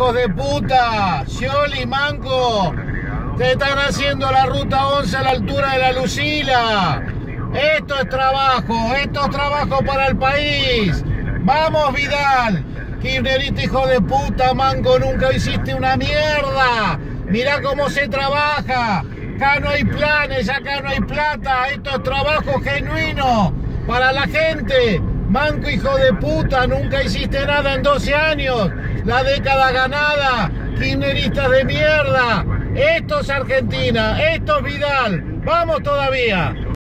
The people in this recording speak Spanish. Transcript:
hijos de puta, Scioli, Manco, te están haciendo la ruta 11 a la altura de la Lucila. Esto es trabajo, esto es trabajo para el país. Vamos, Vidal. Kirchnerista, hijo de puta, Manco, nunca hiciste una mierda. Mirá cómo se trabaja. Acá no hay planes, acá no hay plata. Esto es trabajo genuino para la gente. Manco, hijo de puta, nunca hiciste nada en 12 años. La década ganada. Kirchneristas de mierda. Esto es Argentina, esto es Vidal. Vamos todavía.